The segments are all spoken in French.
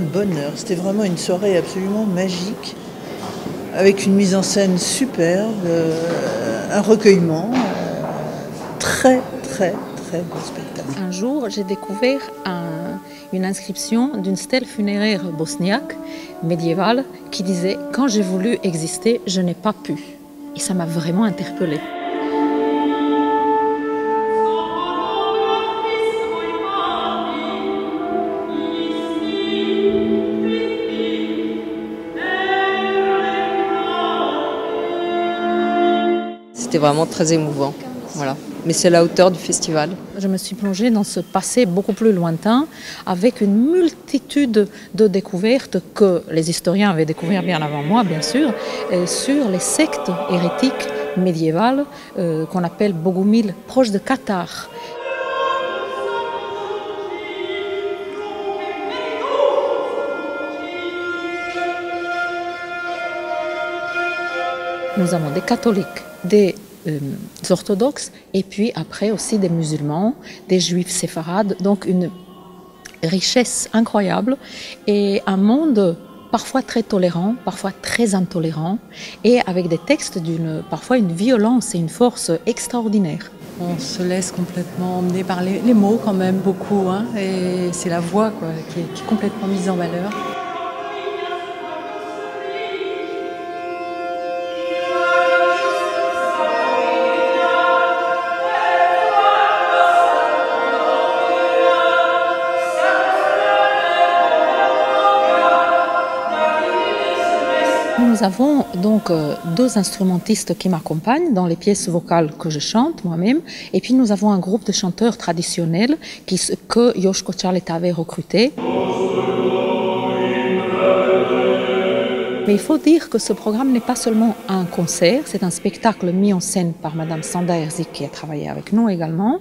bonheur. C'était vraiment une soirée absolument magique, avec une mise en scène superbe, euh, un recueillement. euh, très, très, très beau spectacle. Un jour, j'ai découvert un- une inscription d'une stèle funéraire bosniaque médiévale qui disait Quand j'ai voulu exister, je n'ai pas pu. Et ça m'a vraiment interpellée. C'était vraiment très émouvant. Voilà. Mais c'est la hauteur du festival. Je me suis plongée dans ce passé beaucoup plus lointain avec une multitude de découvertes que les historiens avaient découvert bien avant moi, bien sûr, euh, sur les sectes hérétiques médiévales euh, qu'on appelle Bogumil, proches de Qatar. Nous avons des catholiques, des euh, orthodoxes et puis après aussi des musulmans, des juifs séfarades, donc une richesse incroyable et un monde parfois très tolérant, parfois très intolérant et avec des textes d'une parfois une violence et une force extraordinaire. On se laisse complètement emmener par les, mots quand même beaucoup, hein, et c'est la voix quoi, qui est complètement mise en valeur. Nous avons donc euh, deux instrumentistes qui m'accompagnent dans les pièces vocales que je chante moi-même. Et puis nous avons un groupe de chanteurs traditionnels que Yoshko Charleta avait recruté. Mais il faut dire que ce programme n'est pas seulement un concert, c'est un spectacle mis en scène par Madame Sanda Herzik qui a travaillé avec nous également,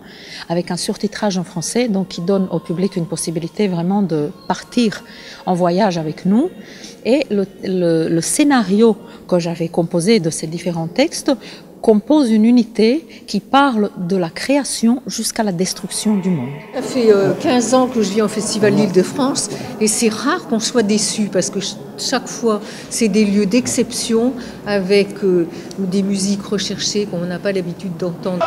avec un surtitrage en français, donc qui donne au public une possibilité vraiment de partir en voyage avec nous. Et le, le- le scénario que j'avais composé de ces différents textes compose une unité qui parle de la création jusqu'à la destruction du monde. Ça fait euh, 15 ans que je vis en Festival d'Île-de-France et c'est rare qu'on soit déçu parce que ch- chaque fois, c'est des lieux d'exception avec euh, des musiques recherchées qu'on n'a pas l'habitude d'entendre.